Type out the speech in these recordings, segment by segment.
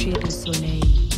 coucher au soleil.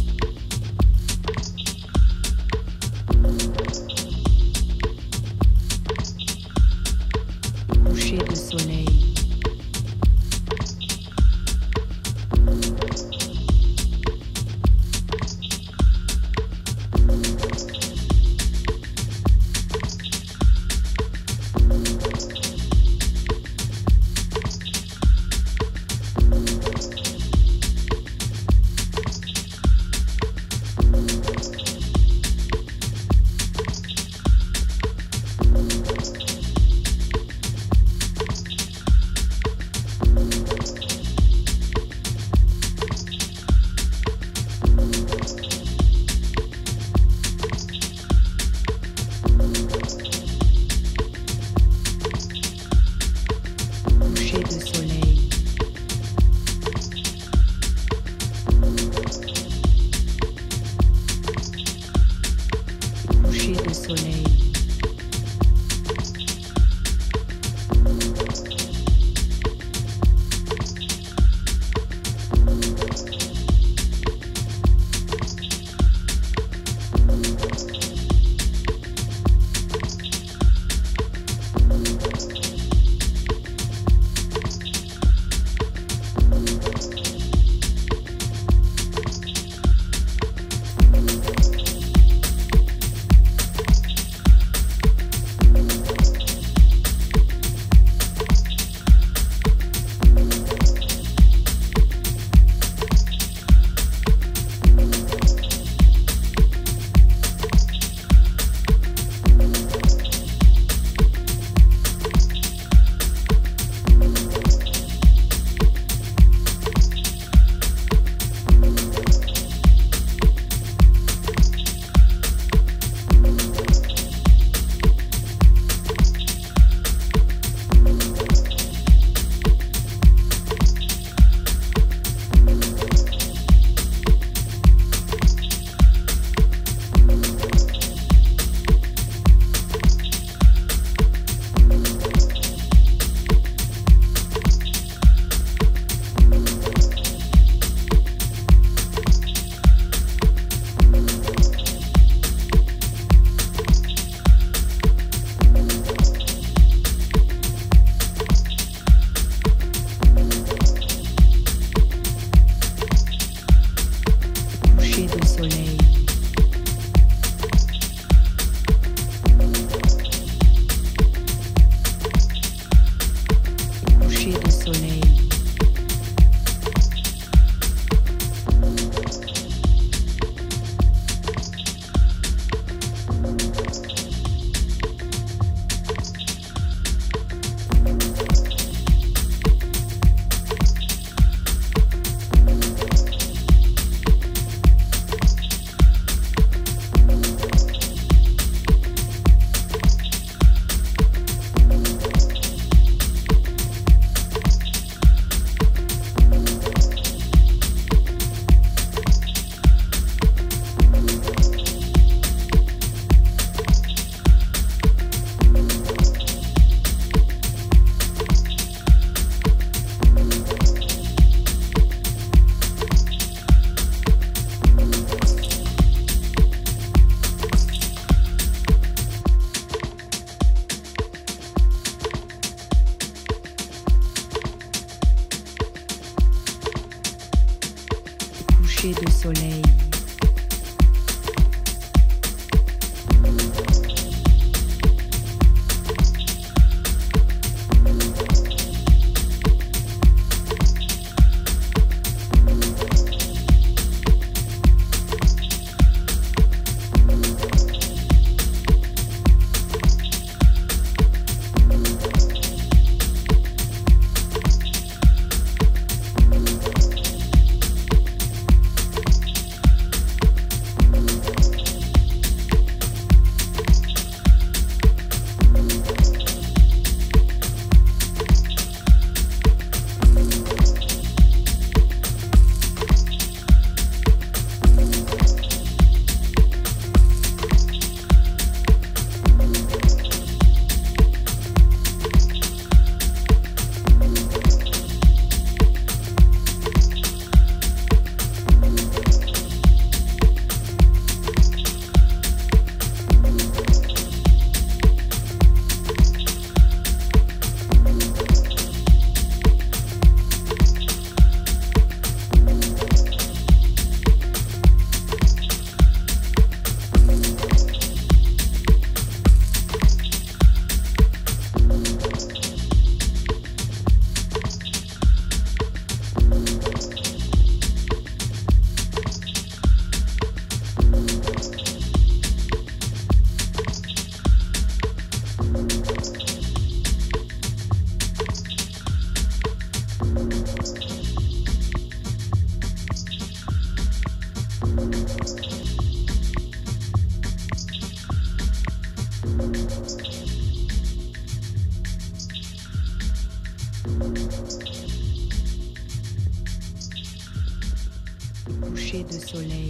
Soleil. De soleil. Coucher de soleil.